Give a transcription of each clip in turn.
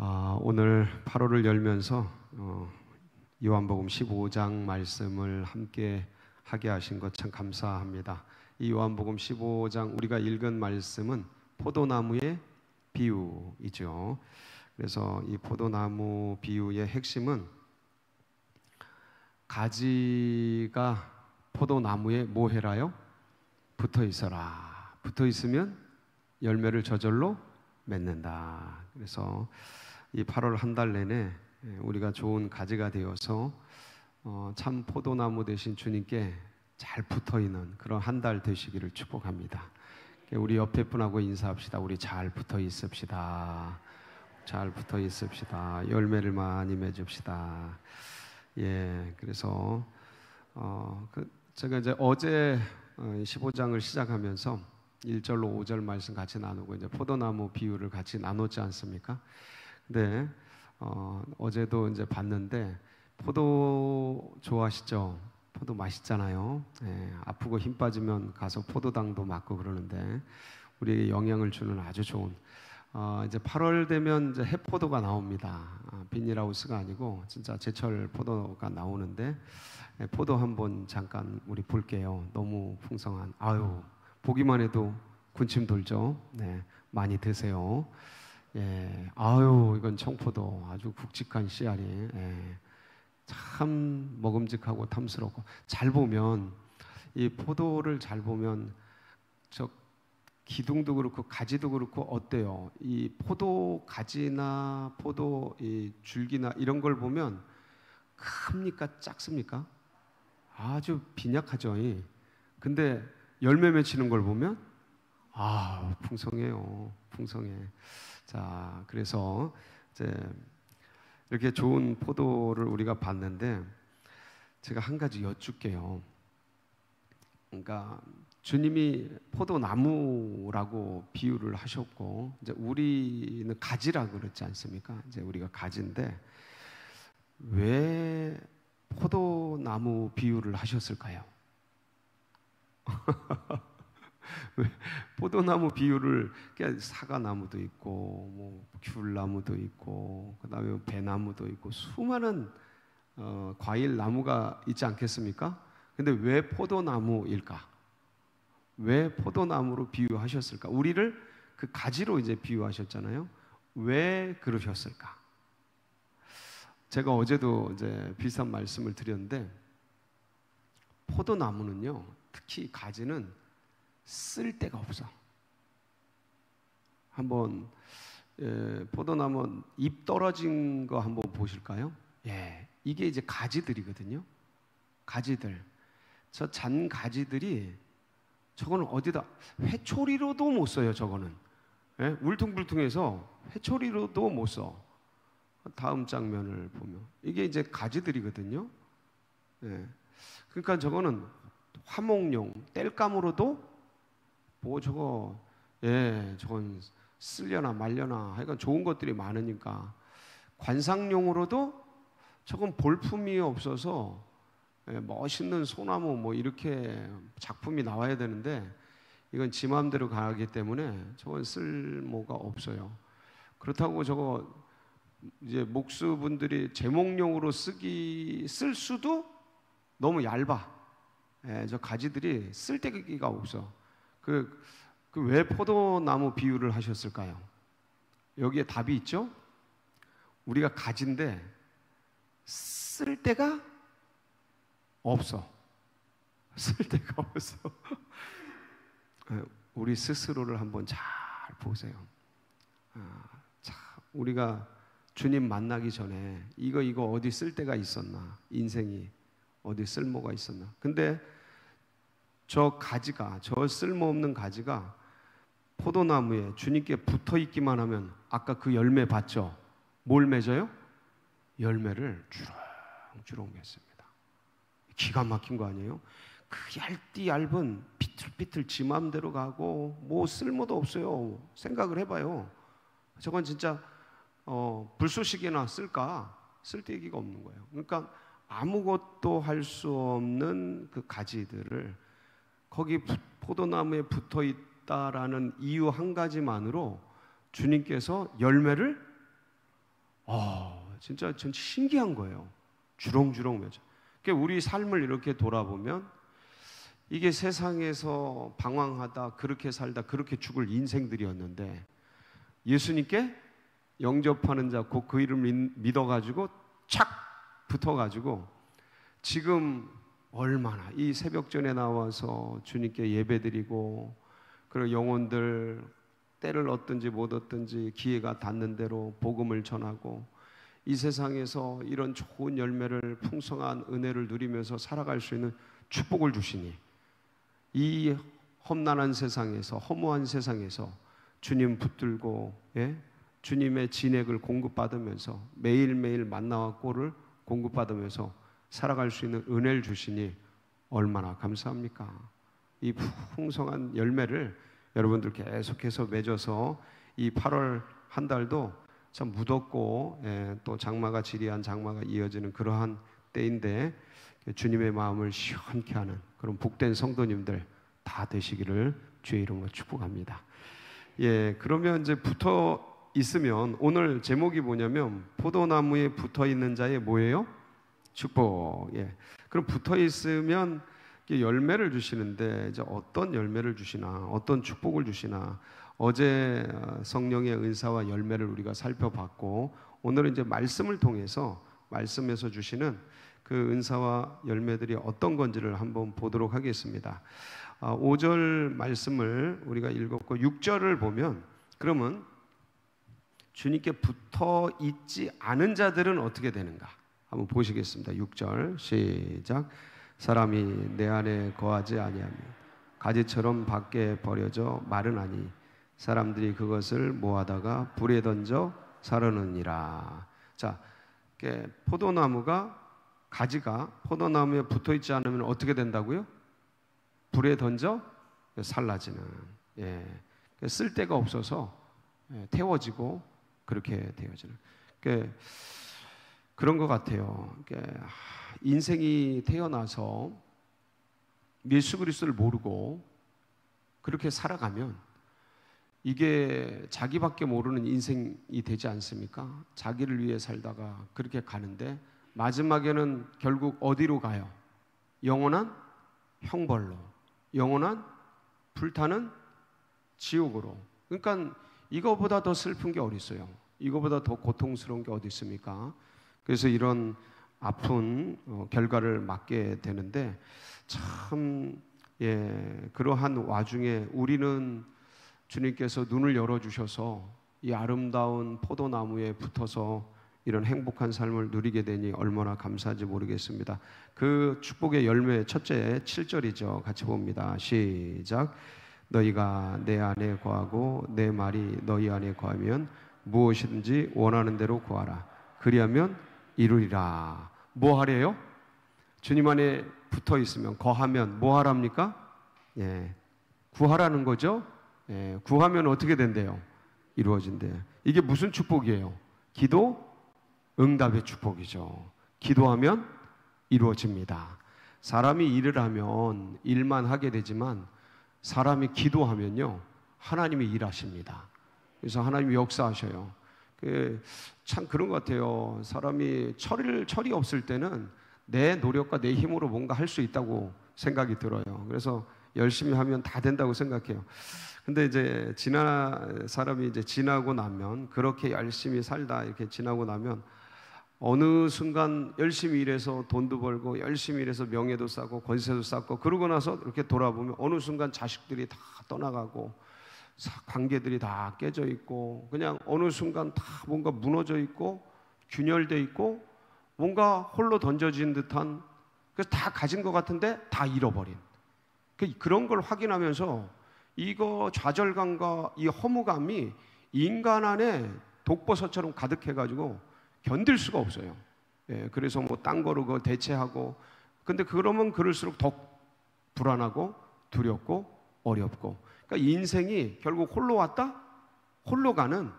아, 오늘 8월을 열면서 어, 요한복음 15장 말씀을 함께 하게 하신 것 참 감사합니다. 이 요한복음 15장 우리가 읽은 말씀은 포도나무의 비유이죠. 그래서 이 포도나무 비유의 핵심은 가지가 포도나무에 뭐 해라요? 붙어 있어라. 붙어 있으면 열매를 저절로 맺는다. 그래서 이 8월 한 달 내내 우리가 좋은 가지가 되어서 어, 참 포도나무 대신 주님께 잘 붙어 있는 그런 한 달 되시기를 축복합니다. 우리 옆에 분하고 인사합시다. 우리 잘 붙어 있읍시다. 잘 붙어 있읍시다. 열매를 많이 맺읍시다. 예, 그래서 어, 그 제가 이제 어제 15장을 어, 시작하면서 1절로 5절 말씀 같이 나누고 이제 포도나무 비유를 같이 나눴지 않습니까? 근데 어, 어제도 이제 봤는데 포도 좋아하시죠? 포도 맛있잖아요. 예, 아프고 힘 빠지면 가서 포도당도 맞고 그러는데 우리에게 영향을 주는 아주 좋은 어, 이제 8월 되면 이제 해포도가 나옵니다. 아, 비닐하우스가 아니고 진짜 제철 포도가 나오는데 예, 포도 한번 잠깐 우리 볼게요. 너무 풍성한 아유 보기만 해도 군침 돌죠. 네, 많이 드세요. 예, 아유 이건 청포도 아주 굵직한 씨알이 예, 참 먹음직하고 탐스럽고 잘 보면 이 포도를 잘 보면 저 기둥도 그렇고 가지도 그렇고 어때요? 이 포도 가지나 포도 이 줄기나 이런 걸 보면 큽니까 작습니까? 아주 빈약하죠. 근데 열매 맺히는 걸 보면 아 풍성해요. 풍성해. 자 그래서 이제 이렇게 좋은 포도를 우리가 봤는데 제가 한 가지 여쭙게요. 그러니까 주님이 포도나무라고 비유를 하셨고 이제 우리는 가지라 그랬지 않습니까? 이제 우리가 가지인데 왜 포도나무 비유를 하셨을까요? 포도나무 비유를 사과나무도 있고 뭐 귤나무도 있고 그다음에 배나무도 있고 수많은 어, 과일 나무가 있지 않겠습니까? 근데 왜 포도나무일까? 왜 포도나무로 비유하셨을까? 우리를 그 가지로 이제 비유하셨잖아요. 왜 그러셨을까? 제가 어제도 이제 비슷한 말씀을 드렸는데 포도나무는요, 특히 가지는 쓸 데가 없어. 한번 예, 포도나무 잎 떨어진 거 한번 보실까요? 예, 이게 이제 가지들이거든요. 가지들. 저 잔 가지들이 저거는 어디다 회초리로도 못 써요. 저거는 예? 울퉁불퉁해서 회초리로도 못 써. 다음 장면을 보면 이게 이제 가지들이거든요. 예. 그러니까 저거는 화목용 땔감으로도 뭐 저거 예 저건 쓸려나 말려나 하여간 좋은 것들이 많으니까 관상용으로도 저건 볼품이 없어서 예, 멋있는 소나무 뭐 이렇게 작품이 나와야 되는데 이건 지 마음대로 가기 때문에 저건 쓸모가 없어요. 그렇다고 저거 이제 목수분들이 제목용으로 쓰기 쓸 수도 너무 얇아. 예, 저 가지들이 쓸데기가 없어. 그, 그 왜 포도나무 비유를 하셨을까요? 여기에 답이 있죠? 우리가 가진데 쓸 데가 없어. 쓸 데가 없어. 예, 우리 스스로를 한번 잘 보세요. 아, 참, 우리가 주님 만나기 전에 이거 이거 어디 쓸 데가 있었나? 인생이 어디 쓸모가 있었나? 근데 저 가지가 저 쓸모없는 가지가 포도나무에 주님께 붙어 있기만 하면 아까 그 열매 봤죠? 뭘 맺어요? 열매를 주렁주렁 맺습니다. 기가 막힌 거 아니에요? 그 얇디 얇은 비틀비틀 지 맘대로 가고 뭐 쓸모도 없어요. 생각을 해봐요. 저건 진짜 어, 불쏘시개나 쓸까? 쓸데기가 없는 거예요. 그러니까 아무것도 할 수 없는 그 가지들을 거기 포도나무에 붙어 있다라는 이유 한 가지만으로 주님께서 열매를 어, 진짜 전 신기한 거예요. 주렁주렁 맺어. 그러니까 우리 삶을 이렇게 돌아보면 이게 세상에서 방황하다 그렇게 살다 그렇게 죽을 인생들이었는데 예수님께 영접하는 자 곧 그 이름을 믿어 가지고 착 붙어 가지고 지금 얼마나 이 새벽전에 나와서 주님께 예배드리고 그리고 영혼들 때를 얻든지 못 얻든지 기회가 닿는 대로 복음을 전하고 이 세상에서 이런 좋은 열매를 풍성한 은혜를 누리면서 살아갈 수 있는 축복을 주시니 이 험난한 세상에서 허무한 세상에서 주님 붙들고 예? 주님의 진액을 공급받으면서 매일매일 만나와 꼴을 공급받으면서 살아갈 수 있는 은혜를 주시니 얼마나 감사합니까? 이 풍성한 열매를 여러분들 계속해서 맺어서 이 8월 한 달도 참 무덥고 예, 또 장마가 지리한 장마가 이어지는 그러한 때인데 주님의 마음을 시원케 하는 그런 복된 성도님들 다 되시기를 주의 이름으로 축복합니다. 예, 그러면 이제 붙어 있으면 오늘 제목이 뭐냐면 포도나무에 붙어 있는 자의 뭐예요? 축복. 예. 그럼 붙어 있으면 열매를 주시는데 이제 어떤 열매를 주시나 어떤 축복을 주시나 어제 어, 성령의 은사와 열매를 우리가 살펴봤고 오늘은 이제 말씀을 통해서 말씀에서 주시는 그 은사와 열매들이 어떤 건지를 한번 보도록 하겠습니다. 5절 아, 말씀을 우리가 읽었고 6절을 보면 그러면 주님께 붙어 있지 않은 자들은 어떻게 되는가? 한번 보시겠습니다. 6절 시작. 사람이 내 안에 거하지 아니하며 가지처럼 밖에 버려져 마르나니 사람들이 그것을 모아다가 불에 던져 사르느니라. 자, 포도나무가 가지가 포도나무에 붙어 있지 않으면 어떻게 된다고요? 불에 던져 살라지는. 예. 쓸 데가 없어서 예, 태워지고 그렇게 되어지는. 그러니까 그런 것 같아요. 그러니까 인생이 태어나서 예수 그리스도를 모르고 그렇게 살아가면 이게 자기밖에 모르는 인생이 되지 않습니까? 자기를 위해 살다가 그렇게 가는데 마지막에는 결국 어디로 가요? 영원한 형벌로, 영원한 불타는 지옥으로. 그러니까 이거보다 더 슬픈 게 어디 있어요? 이거보다 더 고통스러운 게 어디 있습니까? 그래서 이런 아픈 어, 결과를 맞게 되는데 참 예, 그러한 와중에 우리는 주님께서 눈을 열어 주셔서 이 아름다운 포도나무에 붙어서 이런 행복한 삶을 누리게 되니 얼마나 감사한지 모르겠습니다. 그 축복의 열매 첫째 7절이죠. 같이 봅니다. 시작. 너희가 내 안에 거하고 내 말이 너희 안에 거하면 무엇이든지 원하는 대로 구하라. 그리하면 이루리라. 뭐 하래요? 주님 안에 붙어 있으면 거하면 뭐 하랍니까? 예. 구하라는 거죠. 예. 구하면 어떻게 된대요? 이루어진대. 이게 무슨 축복이에요? 기도 응답의 축복이죠. 기도하면 이루어집니다. 사람이 일을 하면 일만 하게 되지만 사람이 기도하면요 하나님이 일하십니다. 그래서 하나님이 역사하셔요. 그참 그런 것 같아요. 사람이 철이 철이 없을 때는 내 노력과 내 힘으로 뭔가 할 수 있다고 생각이 들어요. 그래서 열심히 하면 다 된다고 생각해요. 근데 이제 지나 사람이 이제 지나고 나면 그렇게 열심히 살다 이렇게 지나고 나면 어느 순간 열심히 일해서 돈도 벌고 열심히 일해서 명예도 쌓고 권세도 쌓고 그러고 나서 이렇게 돌아보면 어느 순간 자식들이 다 떠나가고 관계들이 다 깨져 있고 그냥 어느 순간 다 뭔가 무너져 있고 균열돼 있고 뭔가 홀로 던져진 듯한 그래서 다 가진 것 같은데 다 잃어버린 그 그런 걸 확인하면서 이거 좌절감과 이 허무감이 인간 안에 독버섯처럼 가득해가지고 견딜 수가 없어요. 예, 그래서 뭐 딴 거로 그 대체하고 근데 그러면 그럴수록 더 불안하고 두렵고 어렵고 그러니까 인생이 결국 홀로 왔다 홀로 가는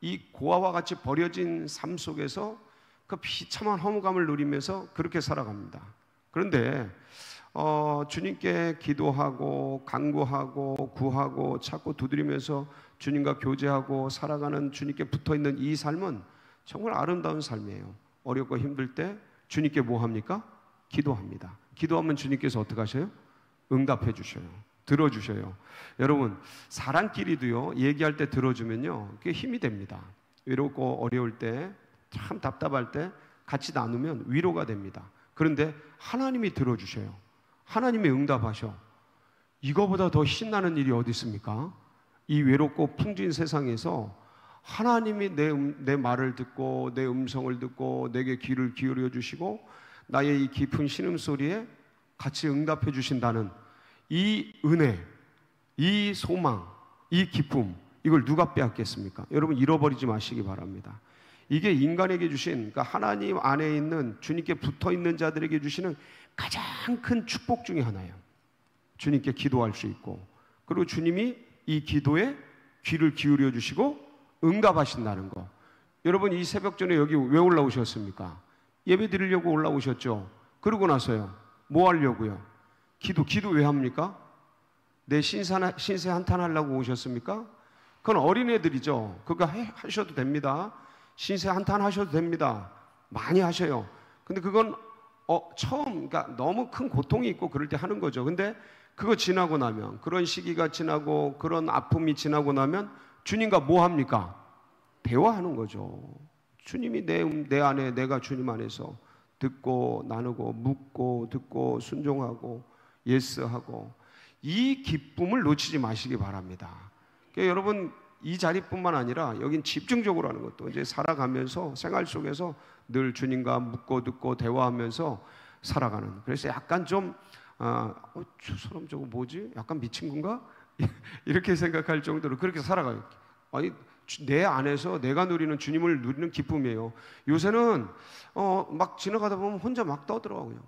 이 고아와 같이 버려진 삶 속에서 그 비참한 허무감을 누리면서 그렇게 살아갑니다. 그런데 어, 주님께 기도하고 간구하고 구하고 찾고 두드리면서 주님과 교제하고 살아가는 주님께 붙어 있는 이 삶은 정말 아름다운 삶이에요. 어렵고 힘들 때 주님께 뭐 합니까? 기도합니다. 기도하면 주님께서 어떻게 하셔요? 응답해 주셔요. 들어 주셔요. 여러분, 사람끼리도요. 얘기할 때 들어주면요. 그게 힘이 됩니다. 외롭고 어려울 때, 참 답답할 때 같이 나누면 위로가 됩니다. 그런데 하나님이 들어 주셔요. 하나님이 응답하셔. 이거보다 더 신나는 일이 어디 있습니까? 이 외롭고 풍진 세상에서 하나님이 내, 음, 내 말을 듣고 내 음성을 듣고 내게 귀를 기울여 주시고 나의 이 깊은 신음소리에 같이 응답해 주신다는 이 은혜, 이 소망, 이 기쁨, 이걸 누가 빼앗겠습니까? 여러분 잃어버리지 마시기 바랍니다. 이게 인간에게 주신, 그러니까 하나님 안에 있는 주님께 붙어 있는 자들에게 주시는 가장 큰 축복 중의 하나예요. 주님께 기도할 수 있고, 그리고 주님이 이 기도에 귀를 기울여 주시고 응답하신다는 거. 여러분 이 새벽 전에 여기 왜 올라오셨습니까? 예배 드리려고 올라오셨죠. 그러고 나서요. 뭐 하려고요? 기도, 기도 왜 합니까? 내 신사, 신세 한탄하려고 오셨습니까? 그건 어린애들이죠. 그거 하셔도 됩니다. 신세 한탄하셔도 됩니다. 많이 하셔요. 근데 그건 어, 처음, 그러니까 너무 큰 고통이 있고 그럴 때 하는 거죠. 근데 그거 지나고 나면, 그런 시기가 지나고, 그런 아픔이 지나고 나면, 주님과 뭐 합니까? 대화하는 거죠. 주님이 내, 내 안에, 내가 주님 안에서 듣고, 나누고, 묻고, 듣고, 순종하고, 예스하고, 이 기쁨을 놓치지 마시기 바랍니다. 그러니까 여러분, 이 자리뿐만 아니라 여긴 집중적으로 하는 것도 이제 살아가면서 생활 속에서 늘 주님과 묻고 듣고 대화하면서 살아가는. 그래서 약간 좀 아, 어, 저 사람 저거 뭐지? 약간 미친 건가? 이렇게 생각할 정도로 그렇게 살아가요. 아니 내 안에서 내가 누리는 주님을 누리는 기쁨이에요. 요새는 어, 막 지나가다 보면 혼자 막 떠들어 그냥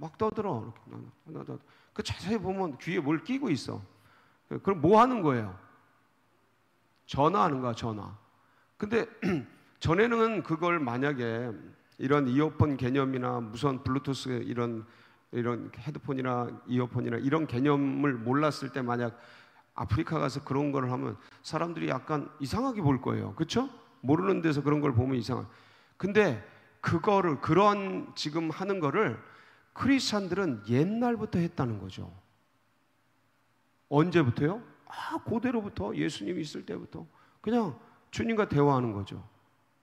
막 떠들어. 그 자세히 보면 귀에 뭘 끼고 있어. 그럼 뭐 하는 거예요? 전화하는 거야 전화. 근데 전에는 그걸 만약에 이런 이어폰 개념이나 무선 블루투스 이런 이런 헤드폰이나 이어폰이나 이런 개념을 몰랐을 때 만약 아프리카 가서 그런 걸 하면 사람들이 약간 이상하게 볼 거예요. 그렇죠? 모르는 데서 그런 걸 보면 이상한. 근데 그거를 그런 지금 하는 거를 크리스찬들은 옛날부터 했다는 거죠. 언제부터요? 아, 고대로부터 예수님이 있을 때부터 그냥 주님과 대화하는 거죠.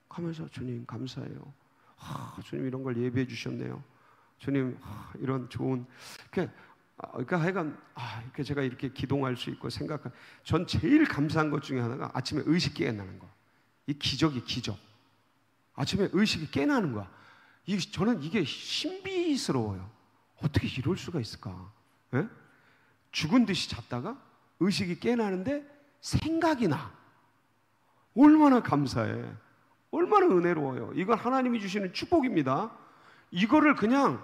하면서 주님 감사해요. 아, 주님 이런 걸 예배해 주셨네요. 주님 아, 이런 좋은 그러니까, 그러니까 하여간 아, 이렇게 제가 이렇게 기동할 수 있고 생각한 전 제일 감사한 것 중에 하나가 아침에 의식 깨어나는 거. 이 기적이 기적. 아침에 의식이 깨나는 거야. 이 저는 이게 신비스러워요. 어떻게 이럴 수가 있을까? 예? 죽은 듯이 잤다가 의식이 깨나는데 생각이 나. 얼마나 감사해. 얼마나 은혜로워요. 이건 하나님이 주시는 축복입니다. 이거를 그냥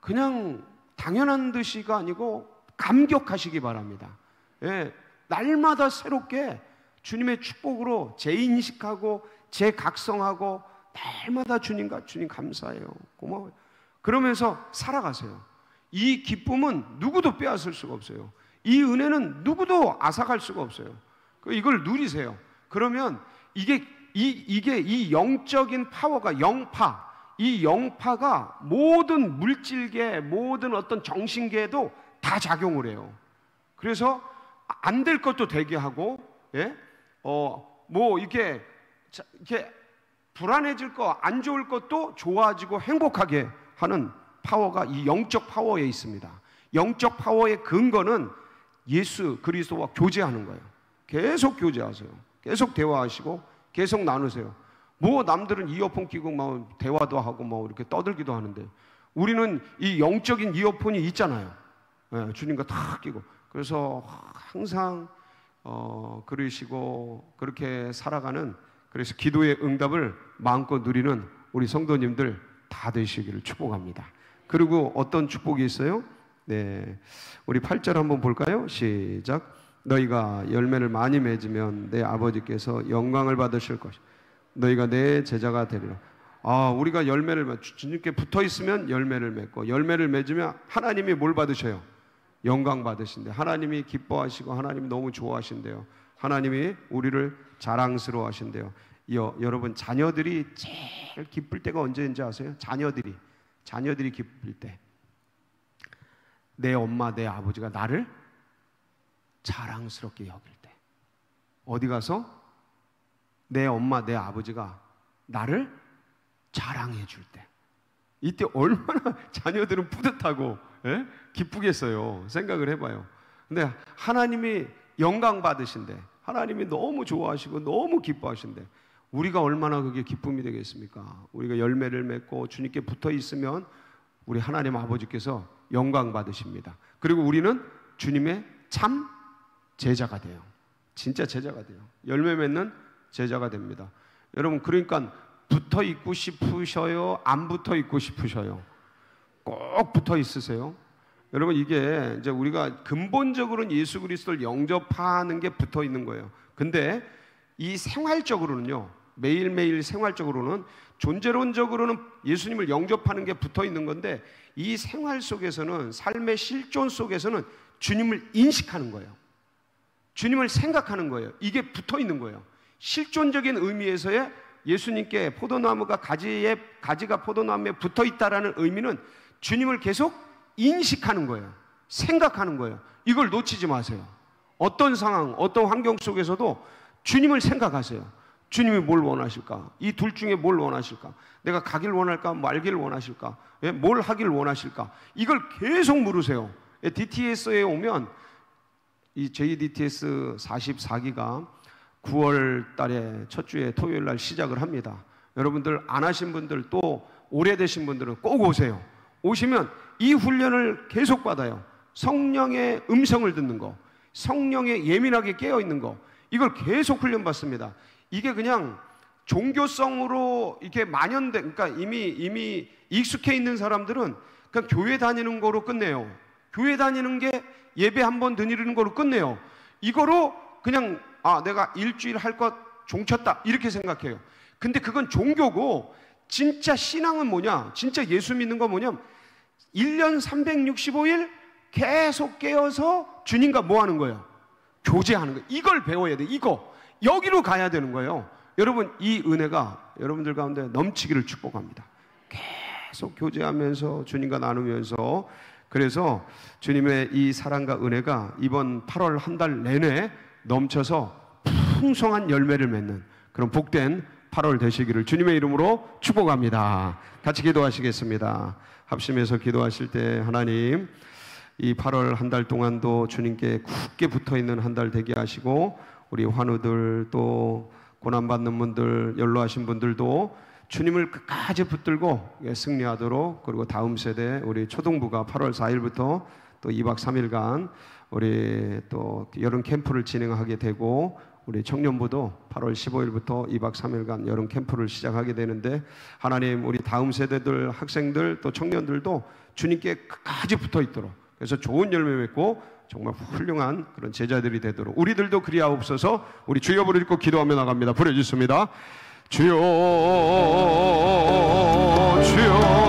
그냥 당연한 듯이가 아니고 감격하시기 바랍니다. 예, 날마다 새롭게 주님의 축복으로 재인식하고 재각성하고 날마다 주님과 주님 감사해요. 고마워요. 그러면서 살아가세요. 이 기쁨은 누구도 빼앗을 수가 없어요. 이 은혜는 누구도 앗아갈 수가 없어요. 그 이걸 누리세요. 그러면 이게 이 이게 이 영적인 파워가 영파 이 영파가 모든 물질계, 모든 어떤 정신계에도 다 작용을 해요. 그래서 안 될 것도 되게 하고, 예? 어, 뭐, 이렇게, 이렇게 불안해질 거, 안 좋을 것도 좋아지고 행복하게 하는 파워가 이 영적 파워에 있습니다. 영적 파워의 근거는 예수 그리스도와 교제하는 거예요. 계속 교제하세요. 계속 대화하시고 계속 나누세요. 뭐 남들은 이어폰 끼고 막 대화도 하고 뭐 이렇게 떠들기도 하는데 우리는 이 영적인 이어폰이 있잖아요. 네, 주님과 탁 끼고 그래서 항상 어, 그러시고 그렇게 살아가는 그래서 기도의 응답을 마음껏 누리는 우리 성도님들 다 되시기를 축복합니다. 그리고 어떤 축복이 있어요? 네. 우리 8절 한번 볼까요? 시작. 너희가 열매를 많이 맺으면 내 아버지께서 영광을 받으실 것이다. 너희가 내 제자가 되리라. 아, 우리가 열매를 맺, 주님께 붙어 있으면 열매를 맺고 열매를 맺으면 하나님이 뭘 받으셔요? 영광 받으신대. 하나님이 기뻐하시고 하나님이 너무 좋아하신대요. 하나님이 우리를 자랑스러워 하신대요. 여, 여러분 자녀들이 제일 기쁠 때가 언제인지 아세요? 자녀들이 자녀들이 기쁠 때. 내 엄마, 내 아버지가 나를 자랑스럽게 여길 때. 어디 가서 내 엄마, 내 아버지가 나를 자랑해 줄 때. 이때 얼마나 자녀들은 뿌듯하고 예? 기쁘겠어요. 생각을 해봐요. 근데 하나님이 영광 받으신데, 하나님이 너무 좋아하시고 너무 기뻐하신데, 우리가 얼마나 그게 기쁨이 되겠습니까? 우리가 열매를 맺고 주님께 붙어 있으면 우리 하나님 아버지께서 영광 받으십니다. 그리고 우리는 주님의 참 제자가 돼요. 진짜 제자가 돼요. 열매 맺는 제자가 됩니다. 여러분, 그러니까 붙어 있고 싶으셔요? 안 붙어 있고 싶으셔요? 꼭 붙어 있으세요. 여러분, 이게 이제 우리가 근본적으로는 예수 그리스도를 영접하는 게 붙어 있는 거예요. 근데 이 생활적으로는요, 매일매일 생활적으로는 존재론적으로는 예수님을 영접하는 게 붙어 있는 건데 이 생활 속에서는 삶의 실존 속에서는 주님을 인식하는 거예요. 주님을 생각하는 거예요. 이게 붙어 있는 거예요. 실존적인 의미에서의 예수님께 포도나무가 가지에 가지가 포도나무에 붙어 있다라는 의미는 주님을 계속 인식하는 거예요. 생각하는 거예요. 이걸 놓치지 마세요. 어떤 상황, 어떤 환경 속에서도 주님을 생각하세요. 주님이 뭘 원하실까? 이 둘 중에 뭘 원하실까? 내가 가길 원할까? 말기를 원하실까? 예? 뭘 하길 원하실까? 이걸 계속 물으세요. 예, DTS에 오면 이 JDTS 44기가 9월 달에 첫 주에 토요일 날 시작을 합니다. 여러분들 안 하신 분들 또 오래되신 분들은 꼭 오세요. 오시면 이 훈련을 계속 받아요. 성령의 음성을 듣는 거, 성령에 예민하게 깨어 있는 거, 이걸 계속 훈련 받습니다. 이게 그냥 종교성으로 이렇게 만연돼, 그러니까 이미 이미 익숙해 있는 사람들은 그냥 교회 다니는 거로 끝내요. 교회 다니는 게 예배 한 번 드리는 거로 끝내요. 이거로 그냥 아 내가 일주일 할 것 종쳤다 이렇게 생각해요. 근데 그건 종교고 진짜 신앙은 뭐냐? 진짜 예수 믿는 거 뭐냐? 1년 365일 계속 깨어서 주님과 뭐 하는 거예요? 교제하는 거예요. 이걸 배워야 돼. 이거. 여기로 가야 되는 거예요. 여러분, 이 은혜가 여러분들 가운데 넘치기를 축복합니다. 계속 교제하면서 주님과 나누면서 그래서 주님의 이 사랑과 은혜가 이번 8월 한 달 내내 넘쳐서 풍성한 열매를 맺는 그런 복된 8월 되시기를 주님의 이름으로 축복합니다. 같이 기도하시겠습니다. 합심해서 기도하실 때 하나님 이 8월 한 달 동안도 주님께 굳게 붙어 있는 한 달 되게 하시고 우리 환우들 또 고난받는 분들 연로하신 분들도 주님을 끝까지 붙들고 승리하도록 그리고 다음 세대 우리 초등부가 8월 4일부터 또 2박 3일간 우리 또 여름 캠프를 진행하게 되고 우리 청년부도 8월 15일부터 2박 3일간 여름 캠프를 시작하게 되는데 하나님 우리 다음 세대들 학생들 또 청년들도 주님께 끝까지 붙어 있도록 그래서 좋은 열매 맺고 정말 훌륭한 그런 제자들이 되도록 우리들도 그리하옵소서 우리 주여 부를 읽고 기도하며 나갑니다. 부르짖습니다. 주여 주여